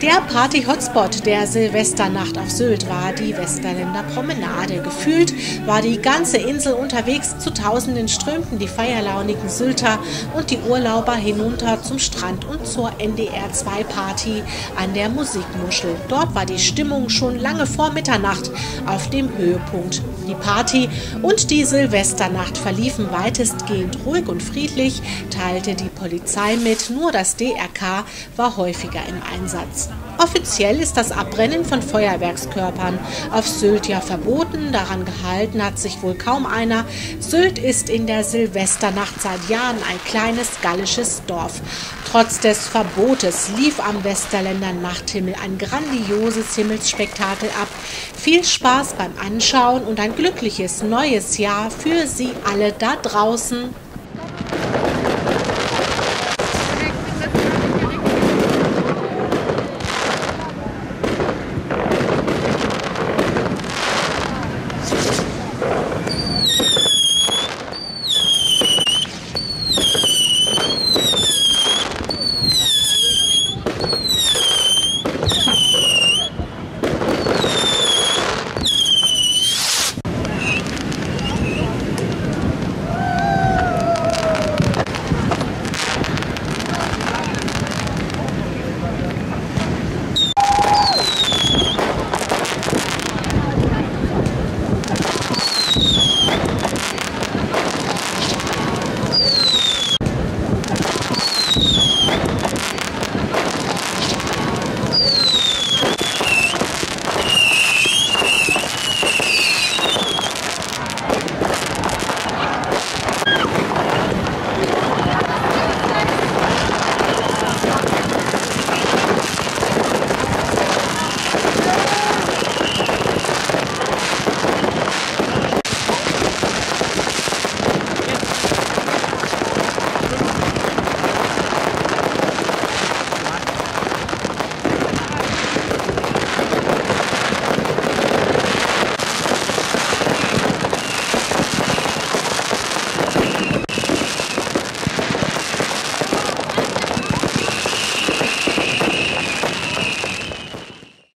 Der Party-Hotspot der Silvesternacht auf Sylt war die Westerländer Promenade. Gefühlt war die ganze Insel unterwegs. Zu Tausenden strömten die feierlaunigen Sylter und die Urlauber hinunter zum Strand und zur NDR2-Party an der Musikmuschel. Dort war die Stimmung schon lange vor Mitternacht auf dem Höhepunkt. Die Party und die Silvesternacht verliefen weitestgehend ruhig und friedlich, teilte die Polizei mit. Nur das DRK war häufiger im Einsatz. Offiziell ist das Abbrennen von Feuerwerkskörpern auf Sylt ja verboten. Daran gehalten hat sich wohl kaum einer. Sylt ist in der Silvesternacht seit Jahren ein kleines gallisches Dorf. Trotz des Verbotes lief am Westerländer Nachthimmel ein grandioses Himmelsspektakel ab. Viel Spaß beim Anschauen und ein glückliches neues Jahr für Sie alle da draußen.